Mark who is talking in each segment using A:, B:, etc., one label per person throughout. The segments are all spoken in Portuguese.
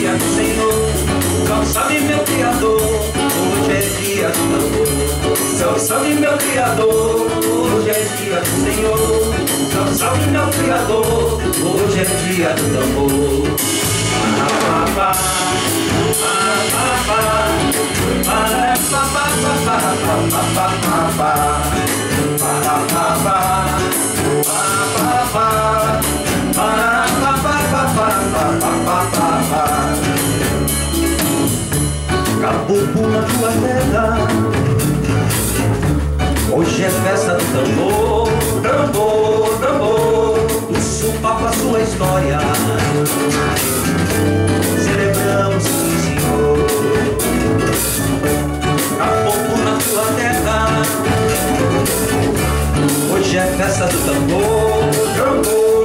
A: dia do Senhor, salve, salve meu Criador, hoje é dia do tambor. Salve, salve meu Criador, hoje é dia do Senhor, salve, salve meu Criador, hoje é dia do tambor. Parapapá, parapapá, papá, papá, papá, papá. corpo na tua terra. Hoje é festa do tambor, tambor, tambor. Do supa a sua história. Celebramos o senhor. A pouco na tua terra. Hoje é festa do tambor, tambor.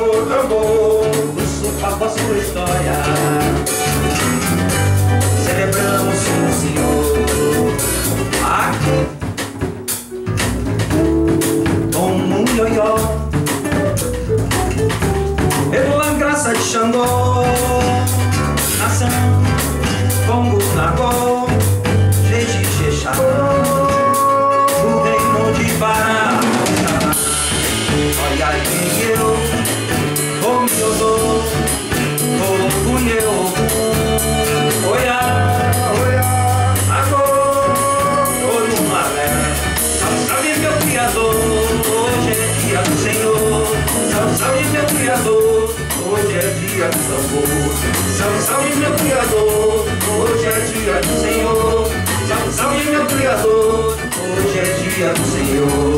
A: you.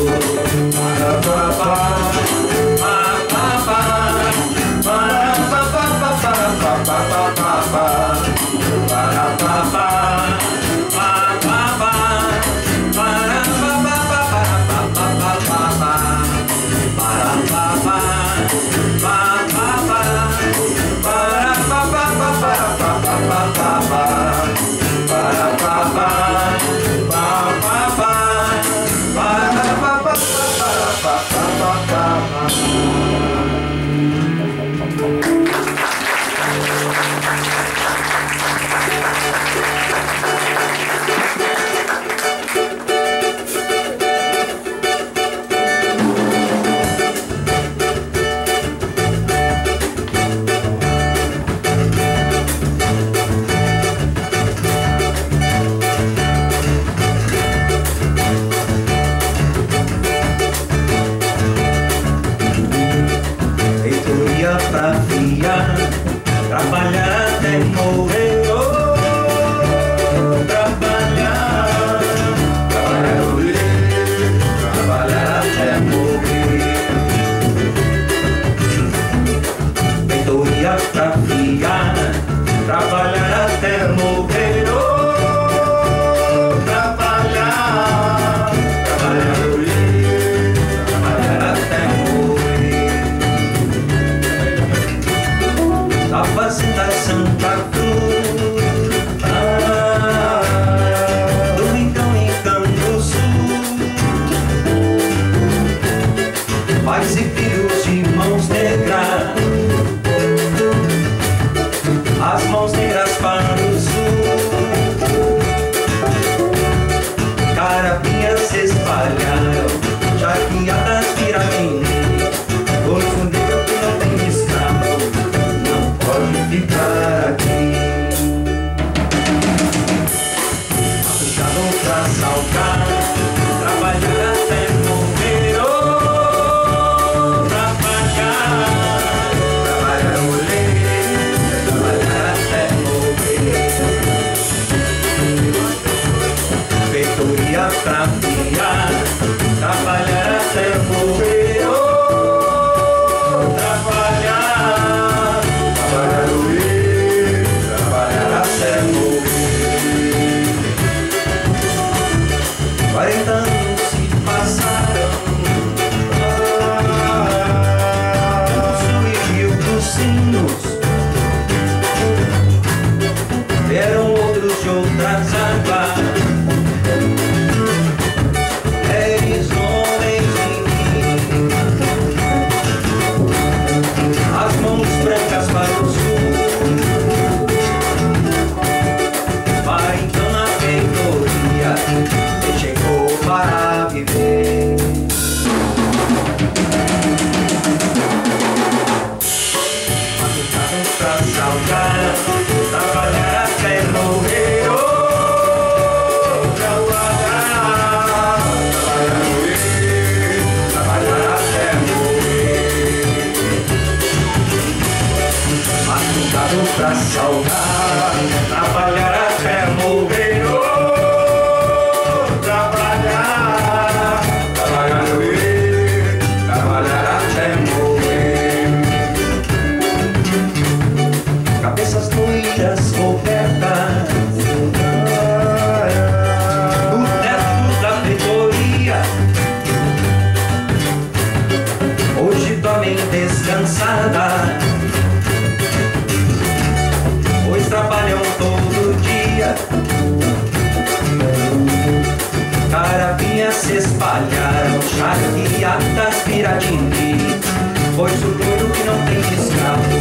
A: Descansada Pois trabalham todo dia. Carapinhas se espalharam Charqueadas viradinho Pois o doido que não tem escravos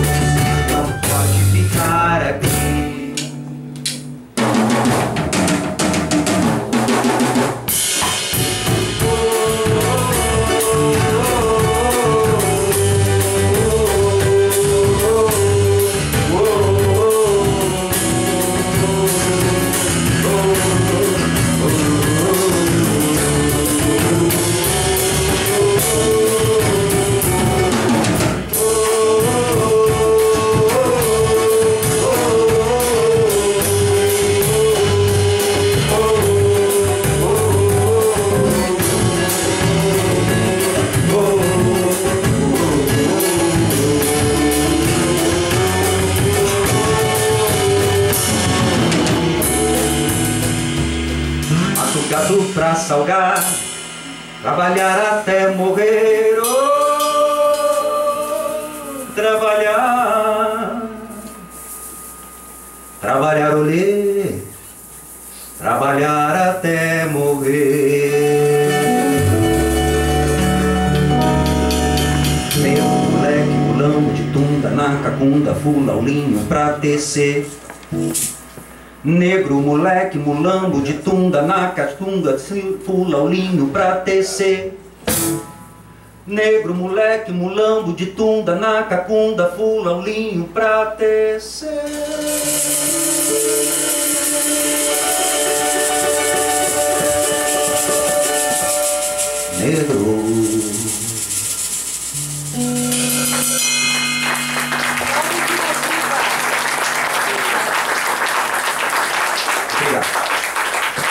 A: salgar, trabalhar até morrer. Oh, trabalhar, trabalhar, olê, trabalhar até morrer. Meu moleque pulando de tunda na cacunda, fula o linho pra tecer. Negro, moleque, mulambo de tunda na catunga, se pula o linho pra tecer. Negro, moleque, mulambo de tunda na cacunda, pula o linho pra tecer.